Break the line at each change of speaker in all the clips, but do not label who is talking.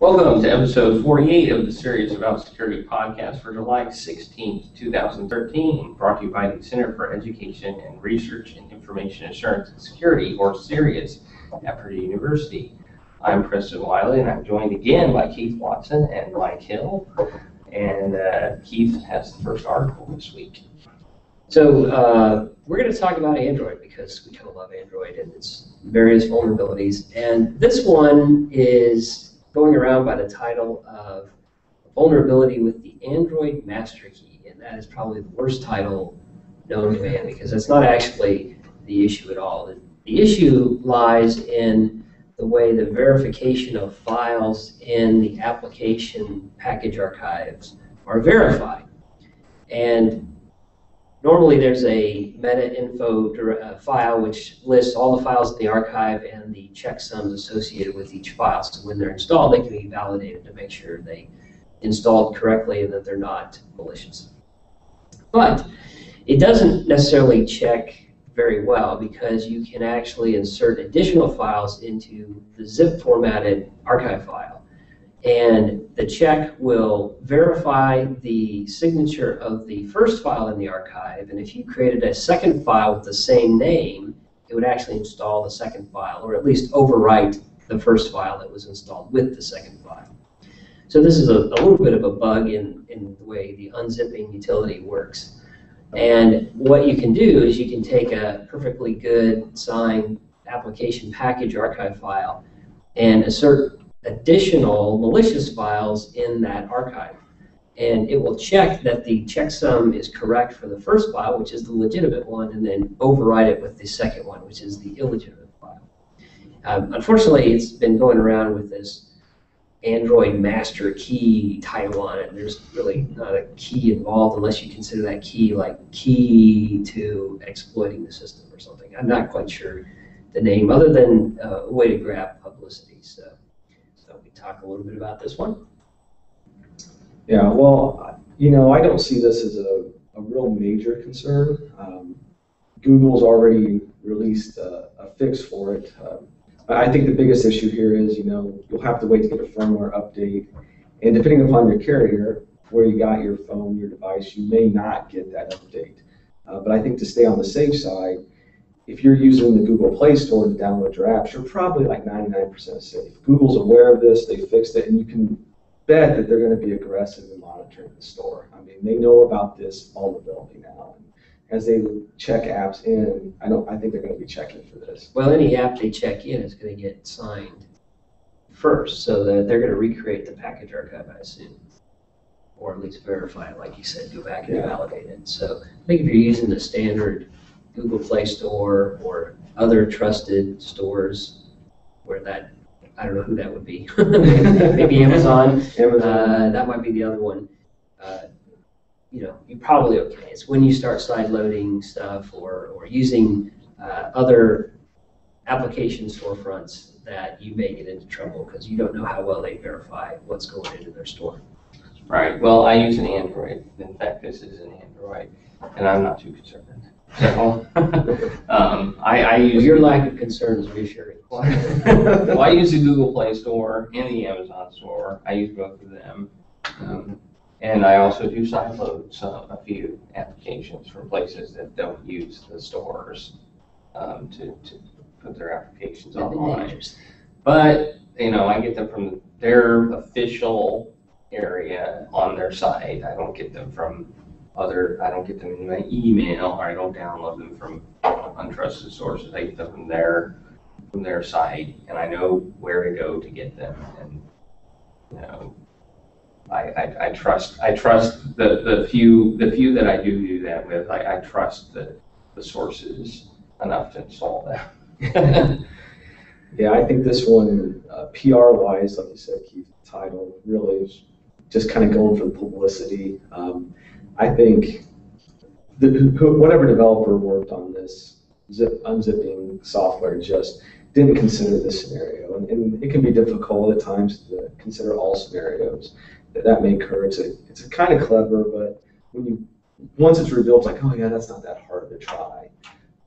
Welcome to episode 48 of the Serious About Security podcast for July 16th, 2013, brought to you by the Center for Education and Research in Information Assurance and Security, or CERIAS, at Purdue University. I'm Preston Wiley, and I'm joined again by Keith Watson and Mike Hill. And uh, Keith has the first article this week.
So uh, we're going to talk about Android because we kind of love Android and its various vulnerabilities. And this one is going around by the title of Vulnerability with the Android Master Key. And that is probably the worst title known to man because that's not actually the issue at all. The, issue lies in the way the verification of files in the application package archives are verified. And Normally, there's a meta info uh, file which lists all the files in the archive and the checksums associated with each file. So when they're installed, they can be validated to make sure they installed correctly and that they're not malicious. But it doesn't necessarily check very well because you can actually insert additional files into the zip formatted archive file and the check will verify the signature of the first file in the archive. And if you created a second file with the same name, it would actually install the second file, or at least overwrite the first file that was installed with the second file. So this is a, a little bit of a bug in, in the way the unzipping utility works. And what you can do is you can take a perfectly good signed application package archive file and assert additional malicious files in that archive. And it will check that the checksum is correct for the first file, which is the legitimate one, and then override it with the second one, which is the illegitimate file. Um, unfortunately, it's been going around with this Android master key title on it. There's really not a key involved unless you consider that key like key to exploiting the system or something. I'm not quite sure the name other than uh, a way to grab publicity. So talk a little bit about this one?
Yeah, well, you know, I don't see this as a, a real major concern. Um, Google's already released a, a fix for it. Um, I think the biggest issue here is, you know, you'll have to wait to get a firmware update. And depending upon your carrier, where you got your phone, your device, you may not get that update. Uh, but I think to stay on the safe side, if you're using the Google Play Store to download your apps, you're probably like 99% safe. Google's aware of this, they fixed it, and you can bet that they're going to be aggressive in monitoring the store. I mean, they know about this vulnerability now. As they check apps in, I don't. I think they're going to be checking for this.
Well, any app they check in is going to get signed first, so that they're going to recreate the package archive, I assume, or at least verify it, like you said, go back and yeah. validate it. So I think if you're using the standard Google Play Store or other trusted stores where that, I don't know who that would be. Maybe Amazon. Amazon. Uh, that might be the other one. Uh, you know, you're probably okay. It's when you start side loading stuff or, or using uh, other application storefronts that you may get into trouble because you don't know how well they verify what's going into their store.
Right. Well, I use an Android. In fact, this is an Android, and I'm not too concerned. So, um, I, I use.
Your lack of concern is reassuring.
well, I use the Google Play Store and the Amazon Store. I use both of them. Um, and I also do sideload some, a few applications from places that don't use the stores um, to, to put their applications online. But, you know, I get them from their official area on their site. I don't get them from other, I don't get them in my email, or I don't download them from untrusted sources. I get them from their, from their site, and I know where to go to get them. And, you know, I, I, I trust, I trust the, the few, the few that I do do that with, I, I trust the, the sources enough to install them.
yeah, I think this one, uh, PR-wise, like you said, Keith, title really is just kind of going for the publicity. Um, I think the, whatever developer worked on this zip, unzipping software just didn't consider this scenario. And, and, it can be difficult at times to consider all scenarios that, that may occur. It's, a, it's a kind of clever, but when you once it's revealed, it's like, oh yeah, that's not that hard to try.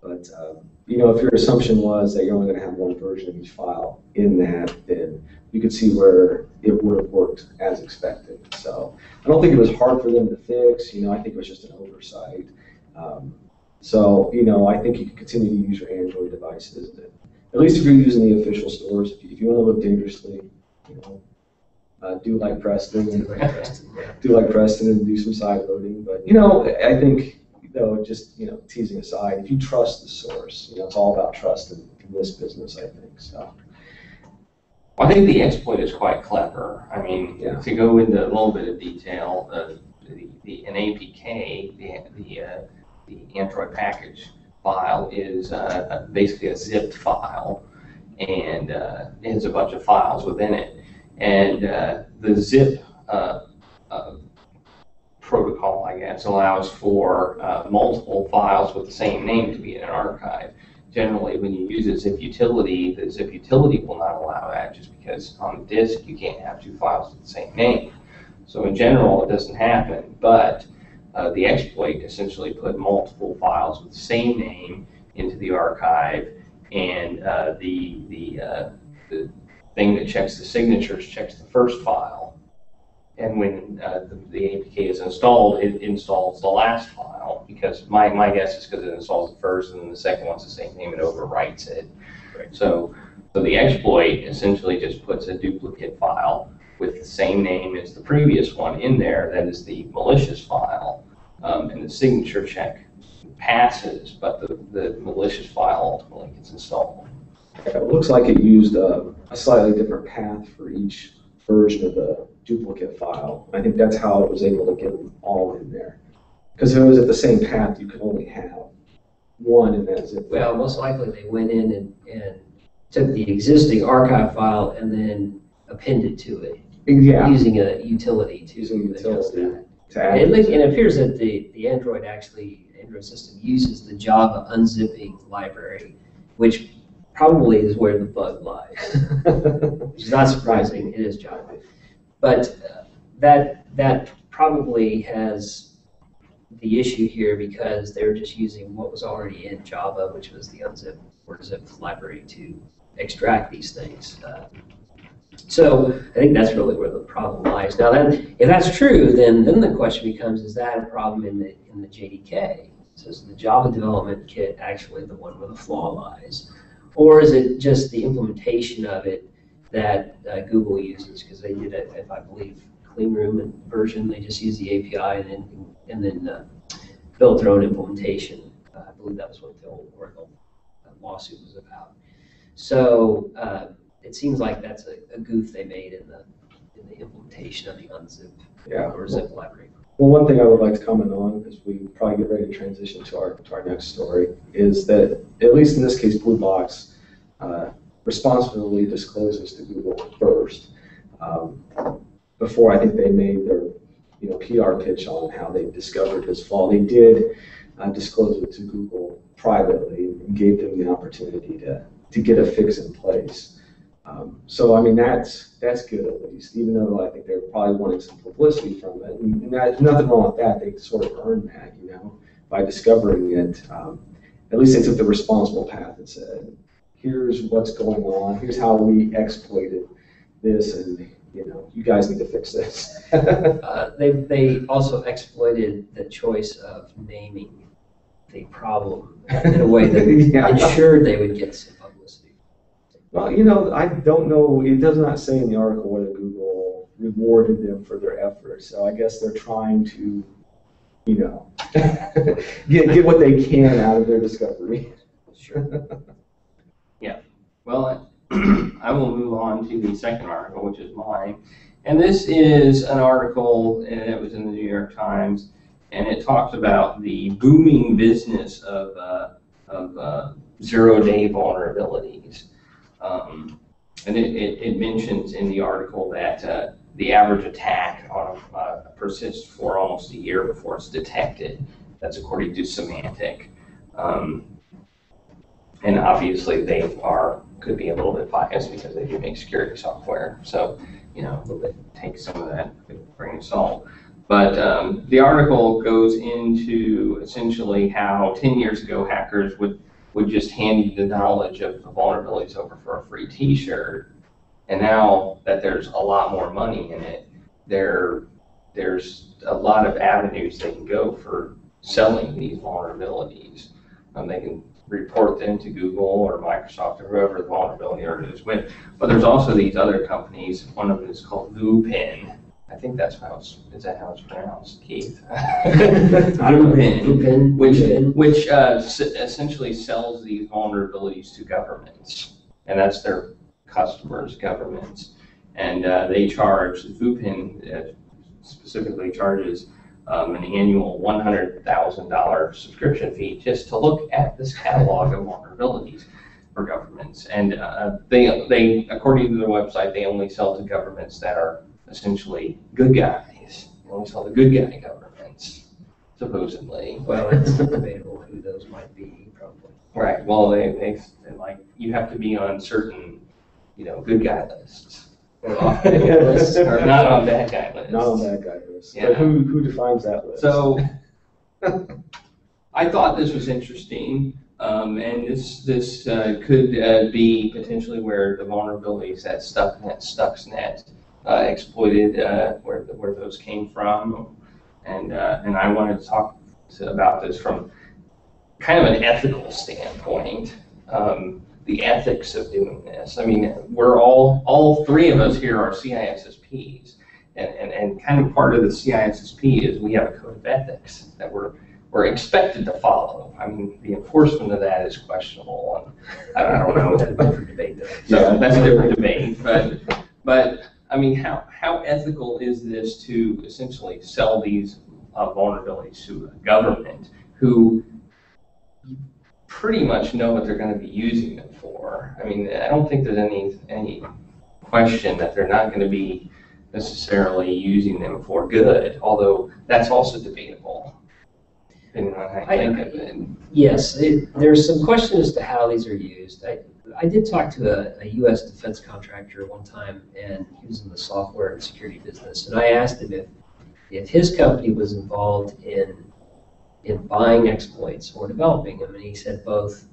But um, you know, if your assumption was that you're only going to have one version of each file in that, then you could see where it would have worked as expected. So I don't think it was hard for them to fix, you know, I think it was just an oversight. Um, So, you know, I think you can continue to use your Android devices, at least if you're using the official stores. If you, if you want to live dangerously, you know, uh, do like Preston, do like Preston and do some side loading. But, you know, I think, though, just, you know, teasing aside, if you trust the source, you know, it's all about trust in, in this business, I think, so.
I think the exploit is quite clever. I mean,
Yeah.
to go into a little bit of detail, uh, the, the, an APK, the, the, uh, the Android package file is, uh, basically a zipped file. And, uh, it has a bunch of files within it. And, uh, the zip, uh, uh, protocol, I guess, allows for, uh, multiple files with the same name to be in an archive generally when you use a zip utility, the zip utility will not allow that just because on the disk you can't have two files with the same name. So in general, it doesn't happen, but uh, the exploit essentially put multiple files with the same name into the archive, and uh, the the uh, the thing that checks the signatures checks the first file, and when uh, the, the APK is installed, it installs the last file because my, my guess is because it installs the first and then the second one's the same name, it overwrites it. So, so the exploit essentially just puts a duplicate file with the same name as the previous one in there, that is the malicious file. Um, and the signature check passes, but the, the malicious file ultimately gets installed.
It looks like it used a, a slightly different path for each version of the duplicate file. I think that's how it was able to get them all in there. Because if it was at the same path, you could only have one in that zip.
Well, most likely they went in and, and took the existing archive file and then appended to it.
Yeah,
Using a utility to
Using utility.
that.
to add.
And it, it appears that the, the Android actually, Android system uses the Java unzipping library, which probably is where the bug lies. Which is not surprising, it is Java. But uh, that, that probably has the issue here because they're just using what was already in Java, which was the unzip or zip library to extract these things. Uh, So I think that's really where the problem lies. Now, then, if that's true, then, then the question becomes, is that a problem in the, in the JDK? So is the Java development kit actually the one where the flaw lies? Or is it just the implementation of it that uh, Google uses? Because they did it, if I believe, clean room version, they just use the API and then, and then uh, built their own implementation. Uh, I believe that was what the old Oracle uh, lawsuit was about. So uh, it seems like that's a, a goof they made in the, in the implementation of the unzip
Yeah.
or zip library.
Well, one thing I would like to comment on, as we probably get ready to transition to our, to our next story, is that, at least in this case, Blue Box uh, responsibly discloses to Google first, um, before I think they made their, you know, PR pitch on how they discovered this flaw. They did uh, disclose it to Google privately and gave them the opportunity to, to get a fix in place. Um, So, I mean, that's, that's good at least, even though I think they're probably wanting some publicity from it. And and there's nothing wrong with that, they sort of earned that, you know, by discovering it. Um, At least they took the responsible path and said, here's what's going on, here's how we exploited this, and, you know, you guys need to fix this.
Uh, They, they also exploited the choice of naming the problem in a way that
Yeah.
ensured they would get some publicity.
Well, you know, I don't know, it does not say in the article whether Google rewarded them for their efforts, so I guess they're trying to, you know, get, get what they can out of their discovery.
Sure.
Well, I will move on to the second article, which is mine. And this is an article, and it was in the New York Times, and it talks about the booming business of, uh, of uh, zero-day vulnerabilities. Um, and it, it, it mentions in the article that uh, the average attack on, uh, persists for almost a year before it's detected. That's according to Symantec. Um, and obviously, they are, could be a little bit biased because they do make security software. So, you know, take some of that with a grain of salt. But um, the article goes into essentially how 10 years ago hackers would, would just hand you the knowledge of the vulnerabilities over for a free t-shirt. And now that there's a lot more money in it, there, there's a lot of avenues they can go for selling these vulnerabilities. Um, they can report them to Google or Microsoft or whoever the vulnerability alert is with. But there's also these other companies, one of them is called VUPEN. I think that's how it's, is that how it's pronounced, Keith? VUPEN
Lupin,
which, which uh, s- essentially sells these vulnerabilities to governments, and that's their customers, governments. And uh, they charge, VUPEN uh, specifically charges um, an annual $100,000 subscription fee just to look at this catalog of vulnerabilities for governments. And uh, they, they, according to their website, they only sell to governments that are essentially good guys. They only sell to good guy governments, supposedly.
Well, it's debatable who those might be, probably.
Right, well, they, they, they like, you have to be on certain, you know, good guy lists. Or off good guy lists, or not on bad guy lists.
Not on that guy list.
Yeah.
But who, who defines that list?
So, I thought this was interesting, um, and this, this, uh, could, uh, be potentially where the vulnerabilities that Stuxnet, Stuxnet, uh, exploited, uh, where, where those came from. And, uh, and I wanted to talk to, about this from kind of an ethical standpoint, um, the ethics of doing this. I mean, we're all, all three of us here are CISSPs. And, and, and kind of part of the CISSP is we have a code of ethics that we're, we're expected to follow. I mean, the enforcement of that is questionable, and I don't know.
That's a different debate.
So that's a different debate, but, but, I mean, how, how ethical is this to essentially sell these uh, vulnerabilities to a government who pretty much know what they're gonna be using them for? I mean, I don't think there's any, any question that they're not gonna be necessarily using them for good, although that's also debatable. Depending on how you
I-
think of it.
Yes, it, there's some question as to how these are used. I, I did talk to a, a U.S. defense contractor one time, and he was in the software and security business, and I asked him if, if his company was involved in, in buying exploits or developing them, and he said both.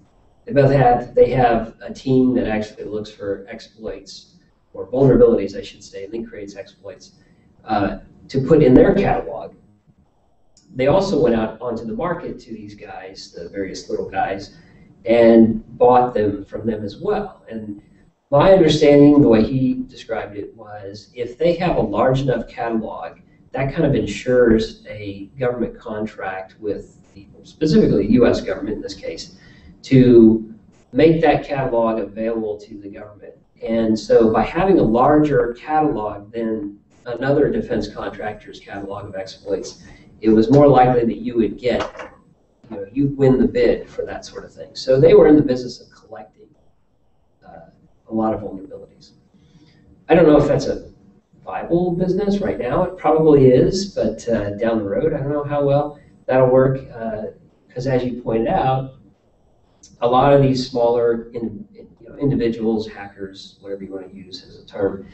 They both have, they have a team that actually looks for exploits, or vulnerabilities, I should say, and then creates exploits, uh, to put in their catalog they also went out onto the market to these guys, the various little guys, and bought them from them as well. And my understanding, the way he described it, was if they have a large enough catalog, that kind of ensures a government contract with the, specifically the U.S. government in this case, to make that catalog available to the government. And so by having a larger catalog than another defense contractor's catalog of exploits, it was more likely that you would get, you know, you'd win the bid for that sort of thing. So they were in the business of collecting uh, a lot of vulnerabilities. I don't know if that's a viable business right now. It probably is, but uh, down the road, I don't know how well that'll work. Because as you pointed out, a lot of these smaller in, you know, individuals, hackers, whatever you want to use as a term,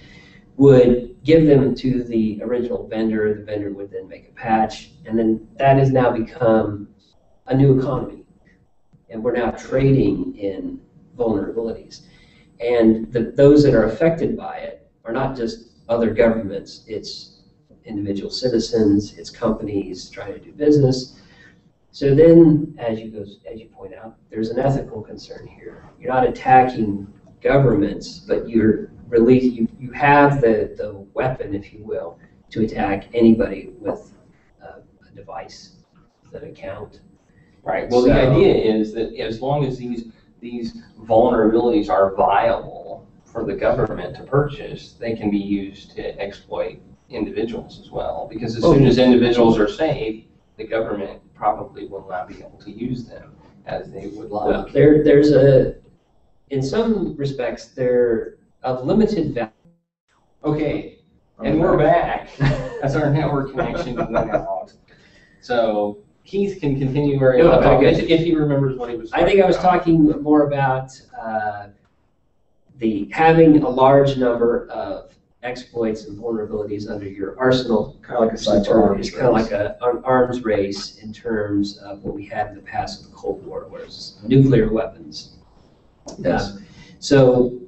would give them to the original vendor. The vendor would then make a patch, and then that has now become a new economy. And we're now trading in vulnerabilities. And the, those that are affected by it are not just other governments, it's individual citizens, it's companies trying to do business. So then, as you go, as you point out, there's an ethical concern here. You're not attacking governments, but you're release, you, you have the, the weapon, if you will, to attack anybody with uh, a device, an account.
Right, well, the idea is that as long as these, these vulnerabilities are viable for the government to purchase, they can be used to exploit individuals as well. Because as soon as individuals are safe, the government probably will not be able to use them as they would
Well,
like.
there, there's a, in some respects, they're of limited value.
Okay, and we're back. That's our network connection went out. So Keith can continue where he left off, if if he remembers what he was
I think I was
about.
talking more about uh, the, having a large number of exploits and vulnerabilities under your arsenal.
Kind of like a arms
It's kind of
race.
like a, an arms race in terms of what we had in the past with the Cold War, where it's nuclear weapons.
Yes.
Um, So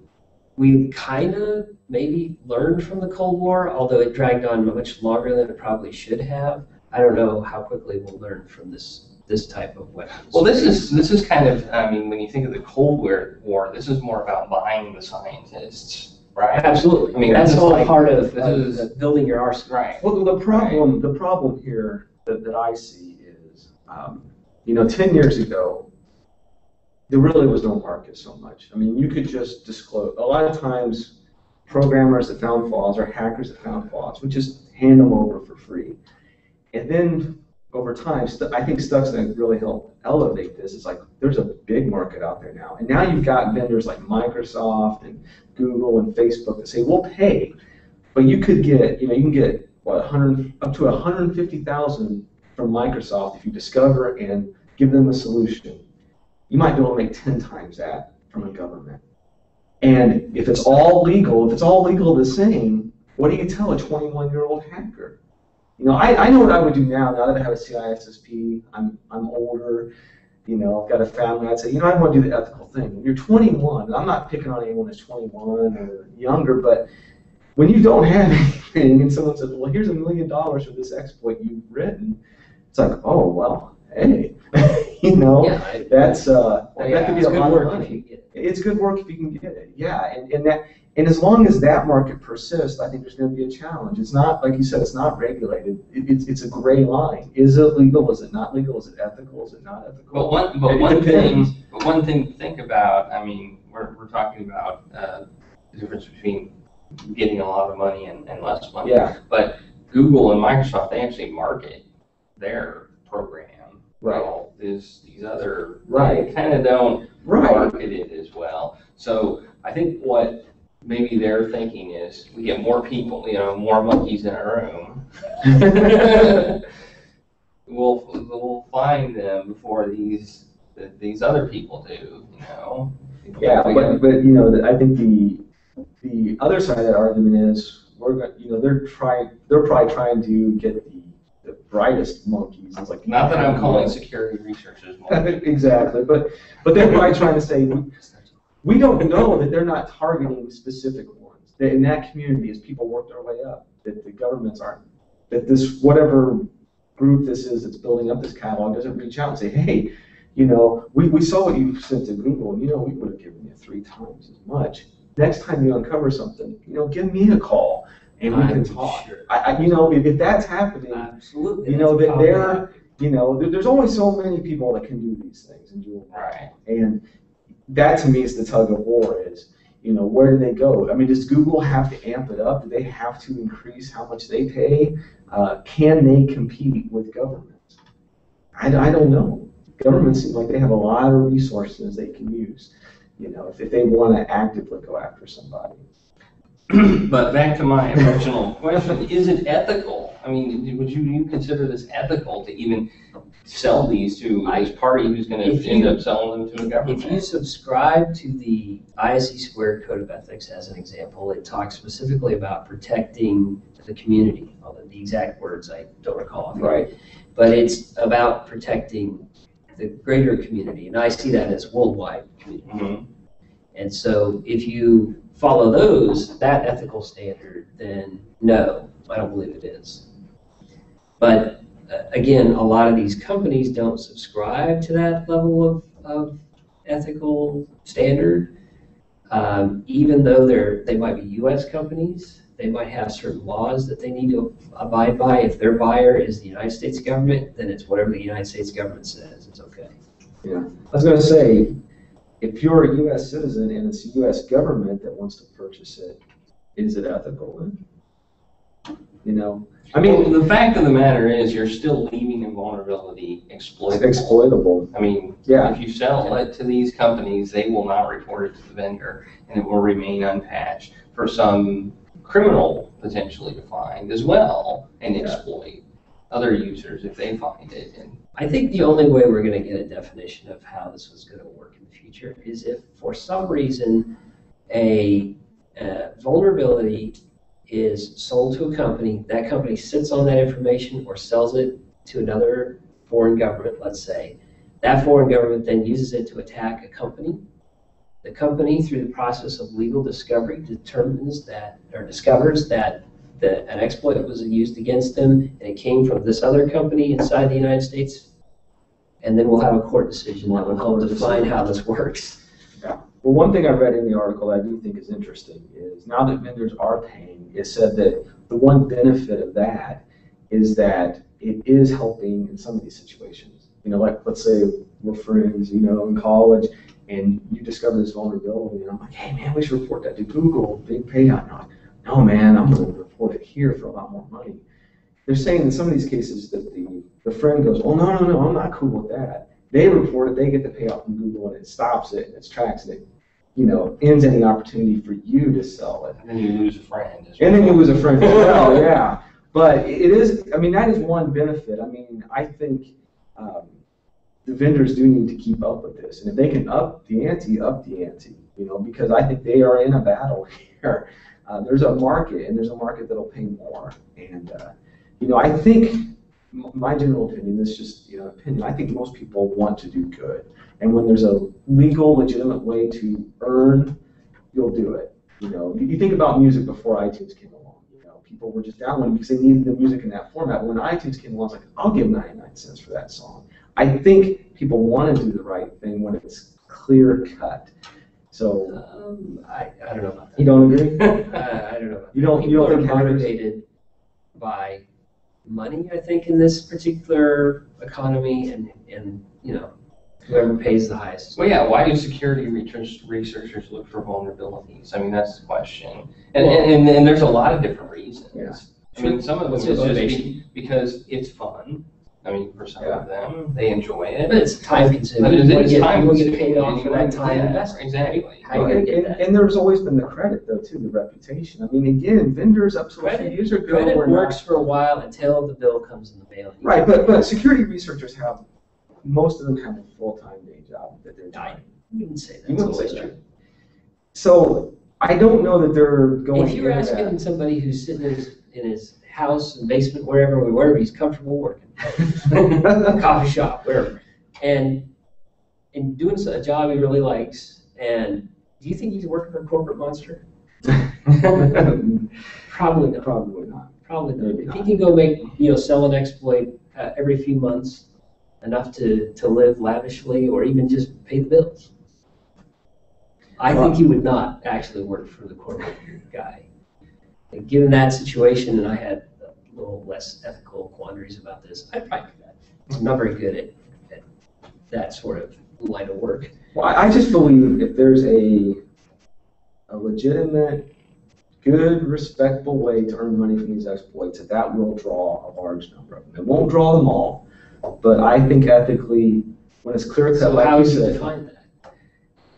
we kind of maybe learned from the Cold War, although it dragged on much longer than it probably should have. I don't know how quickly we'll learn from this this type of weapons.
Well, this is, this is kind of, I mean, when you think of the Cold War, War, this is more about buying the scientists, right?
absolutely.
I mean,
that's all
like-
part of,
this
of
is-
building your arsenal.
Right.
Well, the problem, the problem here that, that I see is, um, you know, ten years ago, there really was no market so much. I mean, you could just disclose, a lot of times, programmers that found flaws or hackers that found flaws would just hand them over for free. And then, over time, I think Stuxnet really helped elevate this. It's like, there's a big market out there now. And now you've got vendors like Microsoft and Google and Facebook that say, we'll pay. But you could get, you know, you can get, what, 100, up to 150,000 from Microsoft if you discover and give them a solution. You might be able to make 10 times that from a government. And if it's all legal, if it's all legal the same, what do you tell a 21-year-old hacker? You know, I, I know what I would do now, now that I have a CISSP, I'm, I'm older, you know, I've got a family, I'd say, you know, I want to do the ethical thing. When you're 21, and I'm not picking on anyone that's 21 or younger, but when you don't have anything and someone says, well, here's a million dollars for this exploit you've written, it's like, oh, well, hey, you know,
Yeah, I-
that's, uh, that
Yeah,
could be a lot of
work
money
if you get it.
it's good work if you can get it. Yeah, and, and that and as long as that market persists, I think there's going to be a challenge. It's not like you said; it's not regulated. It, it's it's a gray line. Is it legal? Is it not legal? Is it ethical? Is it not ethical?
But one, but
It
one
depends.
thing, but one thing to think about, I mean, we're, we're talking about, uh, the difference between getting a lot of money and, and less money.
Yeah,
But Google and Microsoft, they actually market their program.
Right.
Well, Is these other,
Right.
kind of don't
right.
market it as well. So I think what maybe they're thinking is, we get more people, you know, more monkeys in a room. We'll, we'll find them before these, these other people do, you know?
Yeah, but but you know, I think the the other side of that argument is we're you know they're trying they're probably trying to get the brightest monkeys. It's like
Not that I'm calling security researchers more.
exactly, but but they're probably trying to say we, we don't know that they're not targeting specific ones. That in that community, as people work their way up, that the governments aren't that this whatever group this is that's building up this catalog doesn't reach out and say, hey, you know, we, we saw what you sent to Google, and you know, we would have given you three times as much. Next time you uncover something, you know, give me a call and we can talk.
sure.
I, I, you know, if, if that's happening,
Absolutely.
you know,
that's
that they're- you know, there, there's only so many people that can do these things and do them.
Right.
And that to me is the tug of war is, you know, where do they go? I mean, does Google have to amp it up? Do they have to increase how much they pay? Uh, can they compete with government? I, I don't know. Governments seem like they have a lot of resources they can use, you know, if, if they want to actively go after somebody.
But back to my original question, is it ethical? I mean, would you, you consider this ethical to even sell these to this party who's gonna end
you-
up selling them to a government?
If you subscribe to the ISC squared code of ethics as an example, it talks specifically about protecting the community. Although the exact words I don't recall. offhand. But it's about protecting the greater community, and I see that as worldwide community.
Mhm.
And so if you follow those, that ethical standard, then no, I don't believe it is. But uh, again, a lot of these companies don't subscribe to that level of, of ethical standard. Um, even though they're, they might be US companies, they might have certain laws that they need to abide by. If their buyer is the United States government, then it's whatever the United States government says, it's okay.
Yeah, I was gonna say, if you're a US citizen and it's the US government that wants to purchase it, is it ethical then? You know, I
Well,
mean,
the fact of the matter is, you're still leaving a vulnerability exploitable.
exploitable,
I mean,
yeah,
if you sell it to these companies, they will not report it to the vendor, and it will remain unpatched for some criminal potentially to find as well and
Yeah.
exploit other users if they find it. And
I think the only way we're gonna get a definition of how this was gonna work in the future is if for some reason a uh, vulnerability is sold to a company, that company sits on that information or sells it to another foreign government, let's say. That foreign government then uses it to attack a company The company, through the process of legal discovery, determines that, or discovers that the, an exploit was used against them, and it came from this other company inside the United States. And then we'll have a court decision that will help define how this works. Yeah.
Well, one thing I read in the article I do think is interesting is now that vendors are paying, it said that the one benefit of that is that it is helping in some of these situations. You know, like, let's say we're friends, you know, in college, and you discover this vulnerability, and I'm like, hey, man, we should report that to Google, big payout. Like, no, man, I'm gonna it here for a lot more money. They're saying in some of these cases that the, the friend goes, oh, no, no, no, I'm not cool with that. They report it, they get the payout from Google, and it stops it, and it tracks it, you know, ends any opportunity for you to sell it.
And then you lose a friend. as
And then you
well.
lose a friend as well, yeah. But it is, I mean, that is one benefit. I mean, I think um, the vendors do need to keep up with this. And if they can up the ante, up the ante, you know, because I think they are in a battle here. Uh, There's a market, and there's a market that'll pay more. And, uh, you know, I think, my general opinion, this is just, you know, opinion, I think most people want to do good. And when there's a legal, legitimate way to earn, you'll do it. You know, you think about music before iTunes came along. You know, people were just downloading because they needed the music in that format. When iTunes came along, it's like, I'll give 99 cents for that song. I think people want to do the right thing when it's clear cut. So
Um, I, I don't know about that.
you don't agree?
I, I don't know. about
You don't-
that.
you don't
People are
think hackers-
motivated by money, I think, in this particular economy, and, and, you know, whoever pays the highest.
Well, yeah, why do security research- researchers look for vulnerabilities? I mean, that's the question. And, and, and- and there's a lot of different reasons.
Yeah.
I mean, some of them
What's
is
the
just
motivation?
be- because it's fun. I mean, for some
Yeah.
of them, they enjoy it.
But it's time consuming.
But it
You wanna
is
get-
time
You get
consuming,
paid off
and
for that time investment.
Exactly.
How you gonna
and,
get
and,
that?
and there's always been the credit though too, the reputation. I mean, again, vendors up to a few
Credit-
years ago
Credit
were not
works for a while until the bill comes in the mail.
Right, but, but security researchers have, most of them have a full-time day job that they're
I
doing.
wouldn't say
You
that's
wouldn't
always
say
true.
So I don't know that they're going
If you're
into
asking
that.
somebody who's sitting in his, in his house and basement, wherever, wherever he's comfortable working, coffee shop, wherever, and, and doing a job he really likes, and do you think he's working for a corporate monster? Probably not,
Probably not.
probably not.
Maybe
If he
not.
can go make, you know, sell an exploit uh, every few months, enough to, to live lavishly, or even just pay the bills. I think he would not actually work for the corporate guy. And Given that situation, and I had little less ethical quandaries about this, I'd probably do that. I'm not very good at, at that sort of line of work.
Well, I, just believe if there's a, a legitimate, good, respectful way to earn money from these exploits, that that will draw a large number of them. It won't draw them all, but I think ethically, when it's clear cut,
So
like
how
you said,
define that?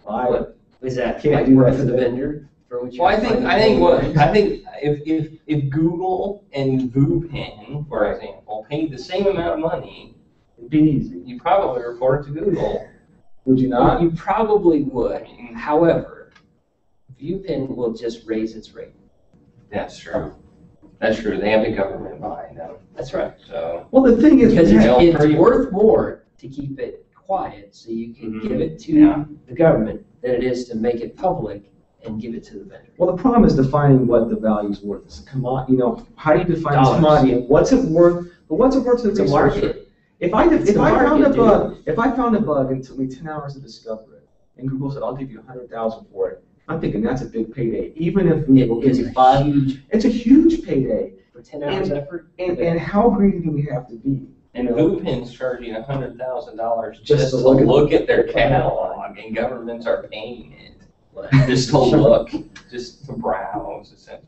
I,
Is that
Can't do
work
that
for the vendor? For you
Well, I think, I think what. I think if, if, if Google and VuPen, for example, paid the same amount of money,
it'd be easy.
you probably report it to Google.
Would you not?
You probably would.
I mean,
However, VUPEN will just raise its rate.
That's true. That's true. They have the government behind them,
That's right.
so.
Well, the thing is,
Because it's, it's
hurt
worth more to keep it quiet, so you can
Mhm.
give it
Yeah.
to the government, than it is to make it public and give it to the vendor.
Well, the problem is defining what the value's worth. It's a commodity, you know, how do you define this
Dollars.
commodity and what's it worth? But what's it worth to the
It's
researcher?
market.
If I,
It's
if
a
I found a
market,
bug, if I found a bug and it took me ten hours to discover it, and Google said, I'll give you a hundred thousand for it, I'm thinking that's a big payday, even if
It
Google gives
is
you five,
huge,
it's a huge payday.
for ten hours
And-
effort.
And, and how greedy do we have to be?
And VuPen's charging hundred thousand dollars
Just
just
to
to
look at-
look at their catalog, and governments are paying it. Just to look, just to browse, essentially.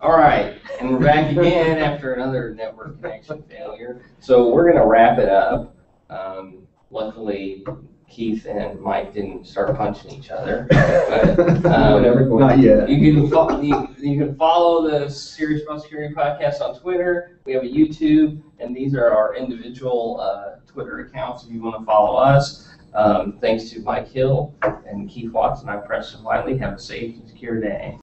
All right, and we're back again after another network connection failure. So we're gonna wrap it up. Um, luckily, Keith and Mike didn't start punching each other. But, um,
Whatever.
Not yet.
You can follow, you, you can follow the Serious About Security podcast on Twitter. We have a YouTube, and these are our individual uh, Twitter accounts if you want to follow us. Um, thanks to Mike Hill and Keith Watson. I'm Preston Wiley. Have a safe and secure day.